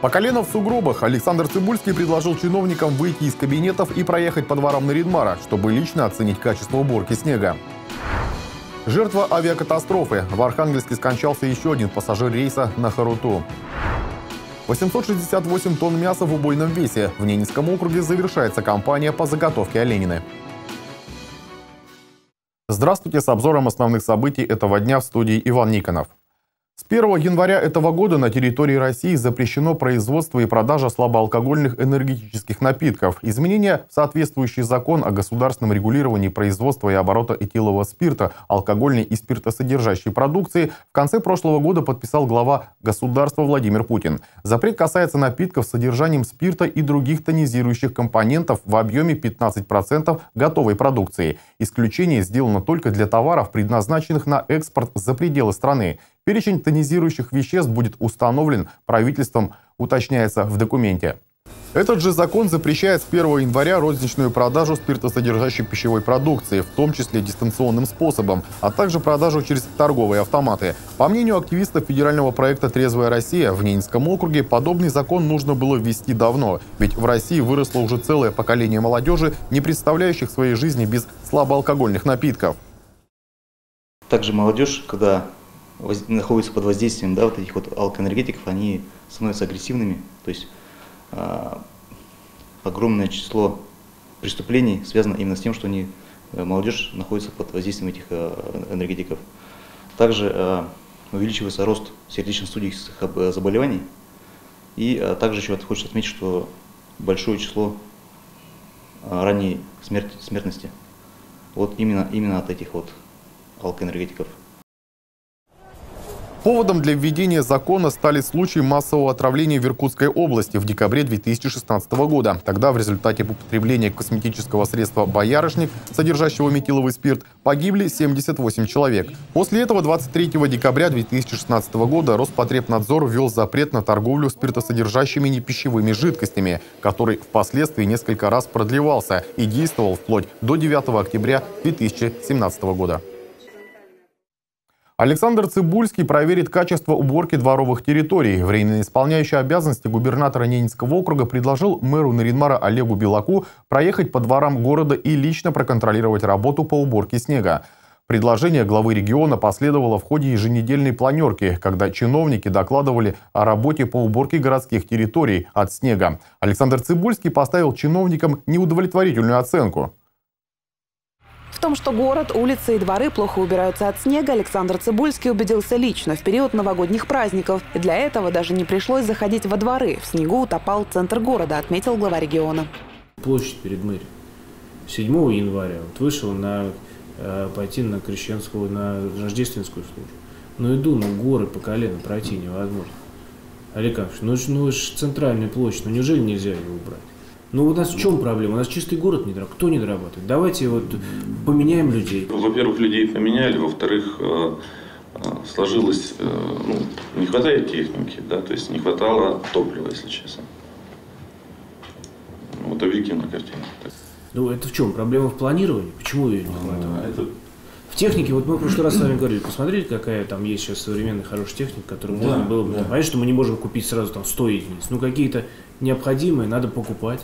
По колено в сугробах Александр Цибульский предложил чиновникам выйти из кабинетов и проехать по дворам Наридмара, чтобы лично оценить качество уборки снега. Жертва авиакатастрофы. В Архангельске скончался еще один пассажир рейса на Харуту. 868 тонн мяса в убойном весе. В Ненецком округе завершается кампания по заготовке оленины. Здравствуйте с обзором основных событий этого дня в студии Иван Никонов. С 1 января этого года на территории России запрещено производство и продажа слабоалкогольных энергетических напитков. Изменения в соответствующий закон о государственном регулировании производства и оборота этилового спирта, алкогольной и спиртосодержащей продукции в конце прошлого года подписал глава государства Владимир Путин. Запрет касается напитков с содержанием спирта и других тонизирующих компонентов в объеме 15% готовой продукции. Исключение сделано только для товаров, предназначенных на экспорт за пределы страны. Перечень тонизирующих веществ будет установлен правительством, уточняется в документе. Этот же закон запрещает с 1 января розничную продажу спиртосодержащей пищевой продукции, в том числе дистанционным способом, а также продажу через торговые автоматы. По мнению активистов федерального проекта «Трезвая Россия», в Ненецком округе подобный закон нужно было ввести давно, ведь в России выросло уже целое поколение молодежи, не представляющих своей жизни без слабоалкогольных напитков. Также молодежь, когда находятся под воздействием да, вот этих вот алкоэнергетиков, они становятся агрессивными. То есть э, огромное число преступлений связано именно с тем, что они, э, молодежь находится под воздействием этих э, энергетиков. Также э, увеличивается рост сердечно-сосудистых заболеваний. И э, также еще хочется отметить, что большое число э, ранней смерти, смертности вот именно, именно от этих вот алкоэнергетиков. Поводом для введения закона стали случаи массового отравления в Иркутской области в декабре 2016 года. Тогда в результате употребления косметического средства «Боярышник», содержащего метиловый спирт, погибли 78 человек. После этого 23 декабря 2016 года Роспотребнадзор ввел запрет на торговлю спиртосодержащими непищевыми жидкостями, который впоследствии несколько раз продлевался и действовал вплоть до 9 октября 2017 года. Александр Цибульский проверит качество уборки дворовых территорий. Временно исполняющий обязанности губернатора Ненецкого округа предложил мэру Наринмара Олегу Белаку проехать по дворам города и лично проконтролировать работу по уборке снега. Предложение главы региона последовало в ходе еженедельной планерки, когда чиновники докладывали о работе по уборке городских территорий от снега. Александр Цибульский поставил чиновникам неудовлетворительную оценку. В том, что город, улицы и дворы плохо убираются от снега, Александр Цибульский убедился лично в период новогодних праздников. И для этого даже не пришлось заходить во дворы. В снегу утопал центр города, отметил глава региона. Площадь перед мэрией. 7 января вот вышел на, э, пойти на крещенскую, на рождественскую службу. Но иду, на горы по колено пройти невозможно. Олег Ильич, ну, ну же центральная площадь, ну неужели нельзя ее убрать? Ну, у нас в чем проблема? У нас чистый город не дорабатывает. Кто не дорабатывает? Давайте вот поменяем людей. Во-первых, людей поменяли. Во-вторых, э, э, сложилось, э, ну, не хватает техники, да, то есть не хватало топлива, если честно. Вот объективная картина. Ну, это в чем? Проблема в планировании? Почему ее не хватает? Это... В технике, вот мы в прошлый раз с вами говорили, посмотрите, какая там есть сейчас современная хорошая техника, которую да, можно было бы... Да. Понятно, что мы не можем купить сразу там 100 единиц. Ну, какие-то необходимые надо покупать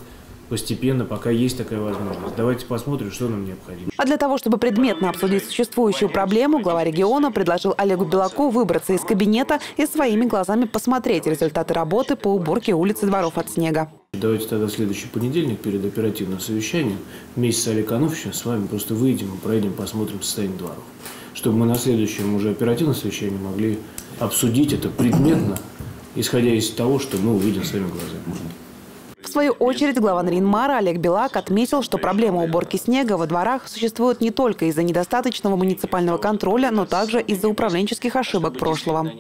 постепенно, пока есть такая возможность. Давайте посмотрим, что нам необходимо. А для того, чтобы предметно обсудить существующую проблему, глава региона предложил Олегу Белаку выбраться из кабинета и своими глазами посмотреть результаты работы по уборке улиц и дворов от снега. Давайте тогда следующий понедельник перед оперативным совещанием вместе с Олегом Ануфьевичем с вами просто выйдем и проедем, посмотрим состояние дворов. Чтобы мы на следующем уже оперативном совещании могли обсудить это предметно, исходя из того, что мы увидим своими глазами. В свою очередь глава Наринмара Олег Белак отметил, что проблема уборки снега во дворах существует не только из-за недостаточного муниципального контроля, но также из-за управленческих ошибок прошлого.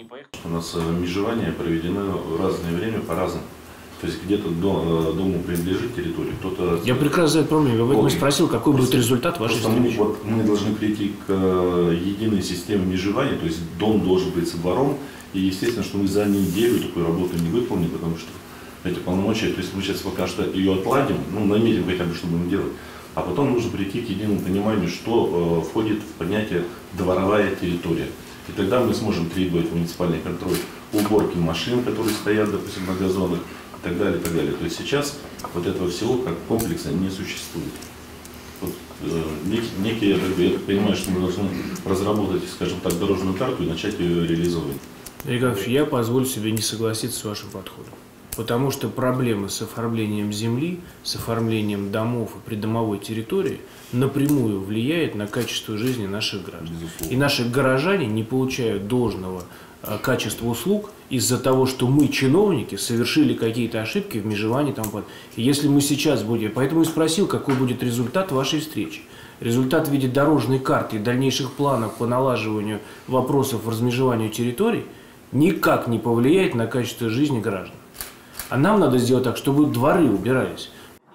У нас э, межевание проведено в разное время по-разному. То есть где-то э, дому принадлежит территория, кто-то... Я прекрасно знаю проблему. Я поэтому спросил, какой будет результат вашей встречи. Мы, вот, мы должны прийти к э, единой системе межевания, то есть дом должен быть со двором. И естественно, что мы за неделю такую работу не выполним, потому что эти полномочия, то есть мы сейчас пока что ее отладим, ну, наметим хотя бы, что будем делать, а потом нужно прийти к единому пониманию, что э, входит в понятие дворовая территория. И тогда мы сможем требовать муниципальный контроль уборки машин, которые стоят, допустим, на газонах и так далее, и так далее. То есть сейчас вот этого всего как комплекса не существует. Вот, э, некий, некий, я, так, я так понимаю, что мы должны разработать, скажем так, дорожную карту и начать ее реализовывать. Игорь я позволю себе не согласиться с вашим подходом. Потому что проблемы с оформлением земли, с оформлением домов и придомовой территории напрямую влияет на качество жизни наших граждан. Безусловно. И наши горожане не получают должного э, качества услуг из-за того, что мы, чиновники, совершили какие-то ошибки в межевании. Там, под- если мы сейчас будем... Поэтому и спросил, какой будет результат вашей встречи. Результат в виде дорожной карты и дальнейших планов по налаживанию вопросов размежеванию территорий никак не повлияет на качество жизни граждан. А нам надо сделать так, чтобы дворы убирались.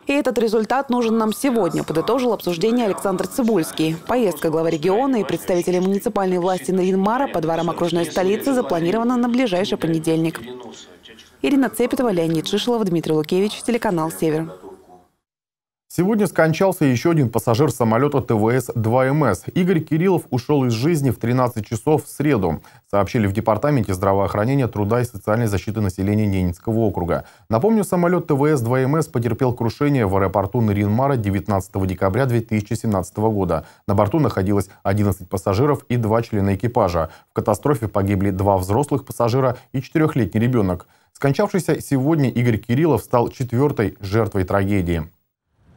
И этот результат нужен нам сегодня, подытожил обсуждение Александр Цибульский. Поездка главы региона и представителей муниципальной власти Наринмара по дворам окружной столицы запланирована на ближайший понедельник. Ирина Цепетова, Леонид Шишилов, Дмитрий Лукевич, телеканал «Север». Сегодня скончался еще один пассажир самолета ТВС-2МС. Игорь Кириллов ушел из жизни в 13 часов в среду, сообщили в Департаменте здравоохранения, труда и социальной защиты населения Ненецкого округа. Напомню, самолет ТВС-2МС потерпел крушение в аэропорту Нарьян-Мара 19 декабря 2017 года. На борту находилось 11 пассажиров и два члена экипажа. В катастрофе погибли два взрослых пассажира и четырехлетний ребенок. Скончавшийся сегодня Игорь Кириллов стал четвертой жертвой трагедии.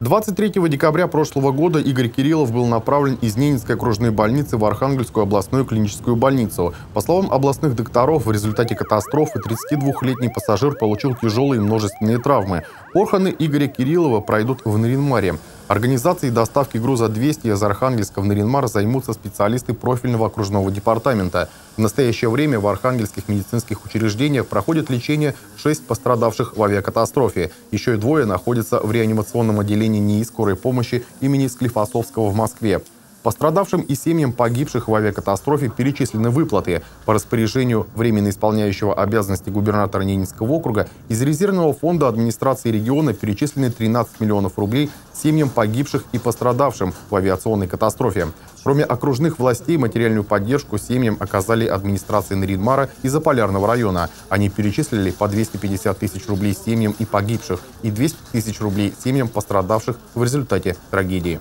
23 декабря прошлого года Игорь Кириллов был направлен из Ненецкой окружной больницы в Архангельскую областную клиническую больницу. По словам областных докторов, в результате катастрофы 32-летний пассажир получил тяжелые множественные травмы. Похороны Игоря Кириллова пройдут в Наринмаре. Организацией доставки груза 200 из Архангельска в Наринмар займутся специалисты профильного окружного департамента. В настоящее время в архангельских медицинских учреждениях проходит лечение 6 пострадавших в авиакатастрофе. Еще и двое находятся в реанимационном отделении НИИ скорой помощи имени Склифосовского в Москве. Пострадавшим и семьям погибших в авиакатастрофе перечислены выплаты. По распоряжению временно исполняющего обязанности губернатора Ненецкого округа из резервного фонда администрации региона перечислены 13 миллионов рублей семьям погибших и пострадавшим в авиационной катастрофе. Кроме окружных властей, материальную поддержку семьям оказали администрации Наридмара и Заполярного района. Они перечислили по 250 тысяч рублей семьям и погибших и 200 тысяч рублей семьям пострадавших в результате трагедии.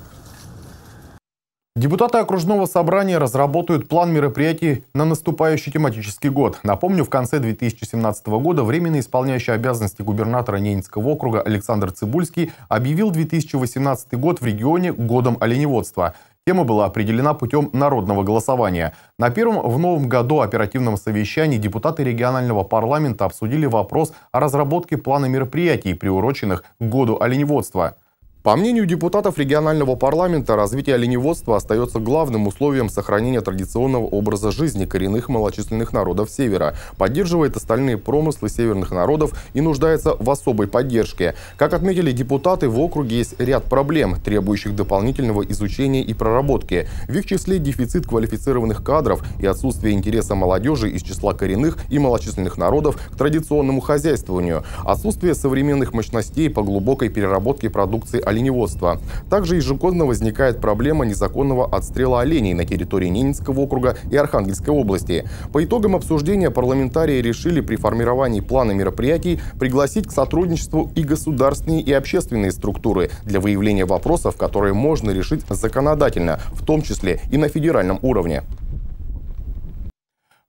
Депутаты окружного собрания разработают план мероприятий на наступающий тематический год. Напомню, в конце 2017 года временно исполняющий обязанности губернатора Ненецкого округа Александр Цибульский объявил 2018 год в регионе годом оленеводства. Тема была определена путем народного голосования. На первом в новом году оперативном совещании депутаты регионального парламента обсудили вопрос о разработке плана мероприятий, приуроченных к году оленеводства. По мнению депутатов регионального парламента, развитие оленеводства остается главным условием сохранения традиционного образа жизни коренных малочисленных народов Севера, поддерживает остальные промыслы северных народов и нуждается в особой поддержке. Как отметили депутаты, в округе есть ряд проблем, требующих дополнительного изучения и проработки. В их числе дефицит квалифицированных кадров и отсутствие интереса молодежи из числа коренных и малочисленных народов к традиционному хозяйствованию, отсутствие современных мощностей по глубокой переработке продукции оленеводства. Также ежегодно возникает проблема незаконного отстрела оленей на территории Ненецкого округа и Архангельской области. По итогам обсуждения парламентарии решили при формировании плана мероприятий пригласить к сотрудничеству и государственные и общественные структуры для выявления вопросов, которые можно решить законодательно, в том числе и на федеральном уровне.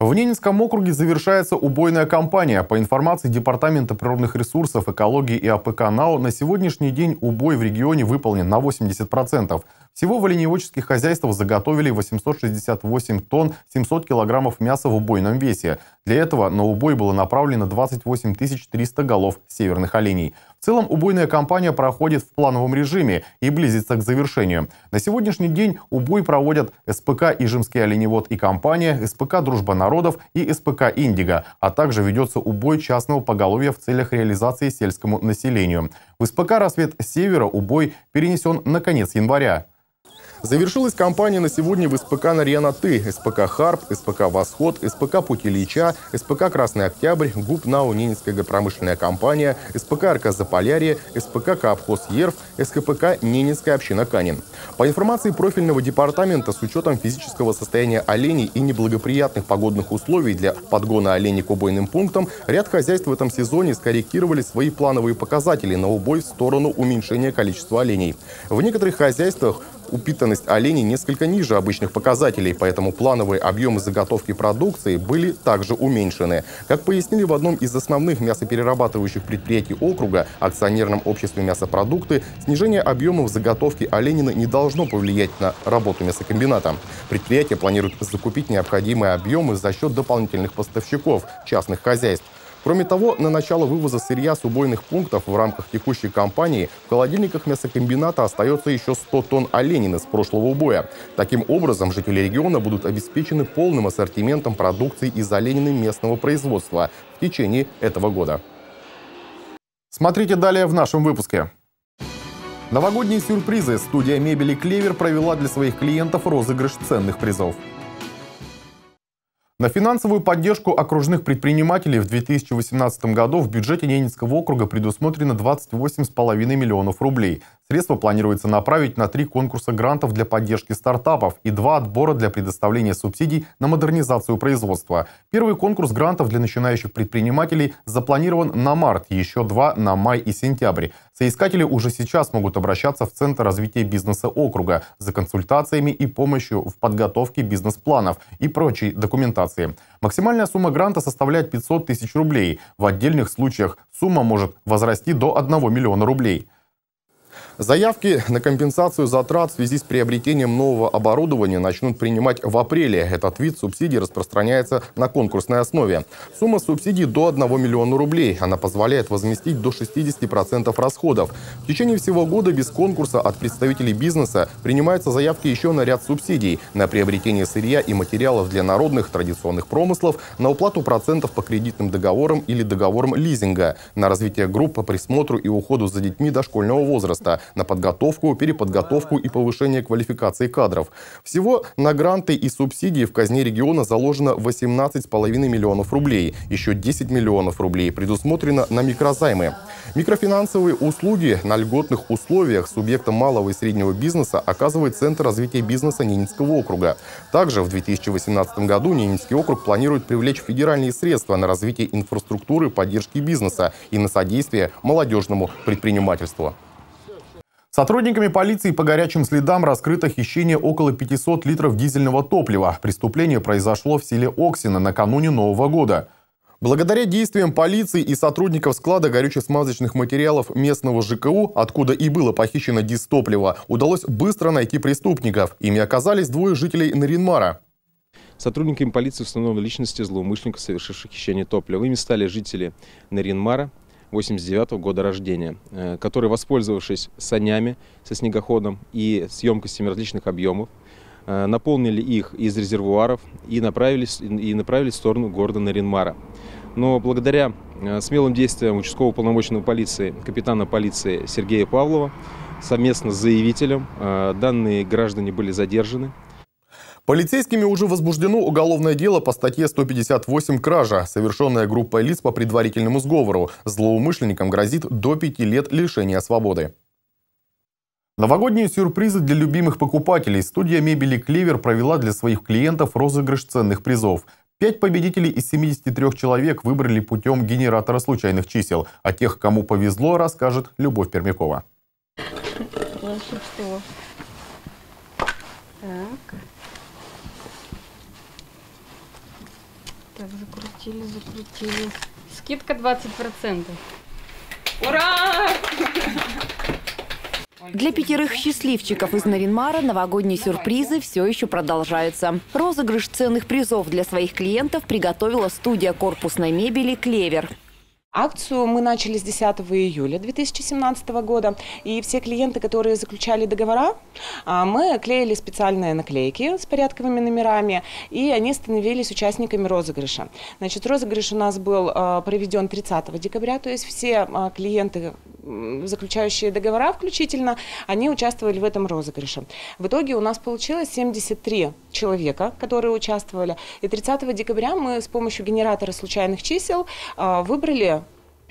В Ненецком округе завершается убойная кампания. По информации Департамента природных ресурсов, экологии и АПК НАО, на сегодняшний день убой в регионе выполнен на 80%. Всего в оленеводческих хозяйствах заготовили 868 тонн 700 килограммов мяса в убойном весе. Для этого на убой было направлено 28 300 голов северных оленей. В целом убойная кампания проходит в плановом режиме и близится к завершению. На сегодняшний день убой проводят СПК «Ижемский оленевод» и компания, СПК «Дружба народов» и СПК «Индиго», а также ведется убой частного поголовья в целях реализации сельскому населению. В СПК «Рассвет Севера» убой перенесен на конец января. Завершилась кампания на сегодня в СПК «Нарьяна-Ты», СПК «Харп», СПК «Восход», СПК «Путь Ильича», СПК «Красный Октябрь», ГУП НАО «Ненецкая промышленная компания», СПК «РК Заполярье», СПК «Коопхоз Ерв», СКПК «Ненецкая община Канин». По информации профильного департамента, с учетом физического состояния оленей и неблагоприятных погодных условий для подгона оленей к убойным пунктам, ряд хозяйств в этом сезоне скорректировали свои плановые показатели на убой в сторону уменьшения количества оленей. В некоторых хозяйствах упитанность оленей несколько ниже обычных показателей, поэтому плановые объемы заготовки продукции были также уменьшены. Как пояснили в одном из основных мясоперерабатывающих предприятий округа, акционерном обществе мясопродукты, снижение объемов заготовки оленины не должно повлиять на работу мясокомбината. Предприятие планирует закупить необходимые объемы за счет дополнительных поставщиков, частных хозяйств. Кроме того, на начало вывоза сырья с убойных пунктов в рамках текущей кампании в холодильниках мясокомбината остается еще 100 тонн оленины с прошлого убоя. Таким образом, жители региона будут обеспечены полным ассортиментом продукции из оленины местного производства в течение этого года. Смотрите далее в нашем выпуске. Новогодние сюрпризы. Студия мебели «Клевер» провела для своих клиентов розыгрыш ценных призов. На финансовую поддержку окружных предпринимателей в 2018 году в бюджете Ненецкого округа предусмотрено 28,5 миллионов рублей. Средства планируется направить на три конкурса грантов для поддержки стартапов и два отбора для предоставления субсидий на модернизацию производства. Первый конкурс грантов для начинающих предпринимателей запланирован на март, еще два на май и сентябрь. Соискатели уже сейчас могут обращаться в Центр развития бизнеса округа за консультациями и помощью в подготовке бизнес-планов и прочей документации. Максимальная сумма гранта составляет 500 тысяч рублей. В отдельных случаях сумма может возрасти до 1 миллиона рублей. Заявки на компенсацию затрат в связи с приобретением нового оборудования начнут принимать в апреле. Этот вид субсидий распространяется на конкурсной основе. Сумма субсидий до 1 миллиона рублей. Она позволяет возместить до 60% расходов. В течение всего года без конкурса от представителей бизнеса принимаются заявки еще на ряд субсидий. На приобретение сырья и материалов для народных традиционных промыслов, на уплату процентов по кредитным договорам или договорам лизинга, на развитие групп по присмотру и уходу за детьми дошкольного возраста, на подготовку, переподготовку и повышение квалификации кадров. Всего на гранты и субсидии в казне региона заложено 18,5 миллионов рублей. Еще 10 миллионов рублей предусмотрено на микрозаймы. Микрофинансовые услуги на льготных условиях субъектам малого и среднего бизнеса оказывает Центр развития бизнеса Ненецкого округа. Также в 2018 году Ненецкий округ планирует привлечь федеральные средства на развитие инфраструктуры поддержки бизнеса и на содействие молодежному предпринимательству. Сотрудниками полиции по горячим следам раскрыто хищение около 500 литров дизельного топлива. Преступление произошло в селе Оксино накануне Нового года. Благодаря действиям полиции и сотрудников склада горюче-смазочных материалов местного ЖКУ, откуда и было похищено дистопливо, удалось быстро найти преступников. Ими оказались двое жителей Наринмара. Сотрудниками полиции установлены личности злоумышленников, совершивших хищение топлива. Ими стали жители Наринмара, 89 -го года рождения, э, которые, воспользовавшись санями со снегоходом и с емкостями различных объемов, э, наполнили их из резервуаров и направились, и направились в сторону города Наринмара. Но благодаря э, смелым действиям участкового полномочного полиции, капитана полиции Сергея Павлова, совместно с заявителем данные граждане были задержаны. Полицейскими уже возбуждено уголовное дело по статье 158 «Кража», совершенная группой лиц по предварительному сговору. Злоумышленникам грозит до пяти лет лишения свободы. Новогодние сюрпризы для любимых покупателей. Студия мебели «Клевер» провела для своих клиентов розыгрыш ценных призов. Пять победителей из 73 человек выбрали путем генератора случайных чисел. О тех, кому повезло, расскажет Любовь Пермякова. Так. Так, закрутили, закрутили. Скидка 20%. Ура! Для пятерых счастливчиков из Наринмара новогодние сюрпризы все еще продолжаются. Розыгрыш ценных призов для своих клиентов приготовила студия корпусной мебели «Клевер». Акцию мы начали с 10 июля 2017 года, и все клиенты, которые заключали договора, а, мы клеили специальные наклейки с порядковыми номерами, и они становились участниками розыгрыша. Значит, розыгрыш у нас был а, проведен 30 декабря, то есть все а, клиенты, заключающие договора включительно, они участвовали в этом розыгрыше. В итоге у нас получилось 73 человека, которые участвовали, и 30 декабря мы с помощью генератора случайных чисел выбрали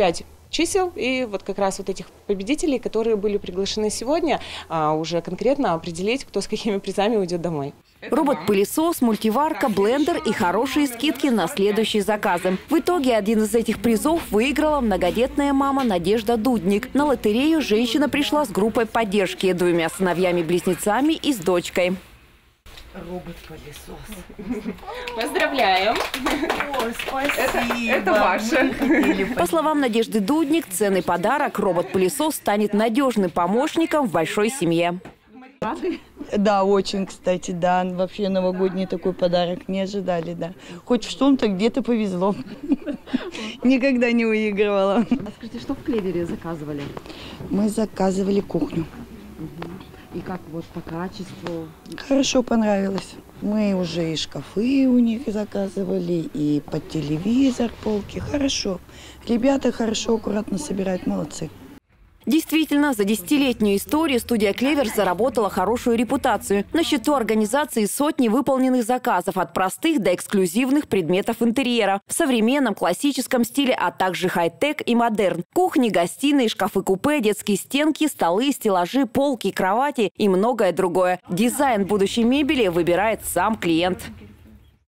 5 чисел, и вот как раз вот этих победителей, которые были приглашены сегодня, а, уже конкретно определить, кто с какими призами уйдет домой. Робот-пылесос, мультиварка, блендер и хорошие скидки на следующие заказы. В итоге один из этих призов выиграла многодетная мама Надежда Дудник. На лотерею женщина пришла с группой поддержки, двумя сыновьями-близнецами и с дочкой робот-пылесос. Поздравляем. О, спасибо. Это, это ваше. По словам Надежды Дудник, ценный подарок робот-пылесос станет надежным помощником в большой семье. Да, очень, кстати, да. Вообще новогодний такой подарок не ожидали, да. Хоть в что-то где-то повезло. Никогда не выигрывала. А скажите, что в клевере заказывали? Мы заказывали кухню. Как вот по качеству? Хорошо понравилось. Мы уже и шкафы у них заказывали, и под телевизор полки. Хорошо. Ребята хорошо, аккуратно собирают, молодцы. Действительно, за десятилетнюю историю студия «Клевер» заработала хорошую репутацию. На счету организации сотни выполненных заказов от простых до эксклюзивных предметов интерьера в современном классическом стиле, а также хай-тек и модерн. Кухни, гостиные, шкафы-купе, детские стенки, столы, стеллажи, полки, кровати и многое другое. Дизайн будущей мебели выбирает сам клиент.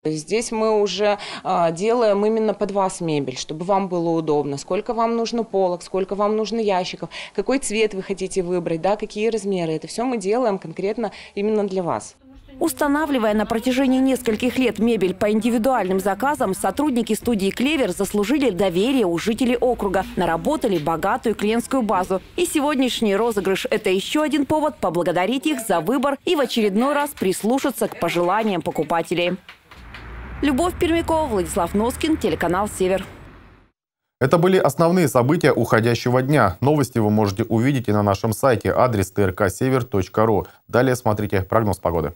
Здесь мы уже а, делаем именно под вас мебель, чтобы вам было удобно. Сколько вам нужно полок, сколько вам нужно ящиков, какой цвет вы хотите выбрать, да, какие размеры. Это все мы делаем конкретно именно для вас. Устанавливая на протяжении нескольких лет мебель по индивидуальным заказам, сотрудники студии «Клевер» заслужили доверие у жителей округа, наработали богатую клиентскую базу. И сегодняшний розыгрыш – это еще один повод поблагодарить их за выбор и в очередной раз прислушаться к пожеланиям покупателей. Любовь Пермякова, Владислав Носкин, телеканал «Север». Это были основные события уходящего дня. Новости вы можете увидеть и на нашем сайте адрес trksевер.ру. Далее смотрите прогноз погоды.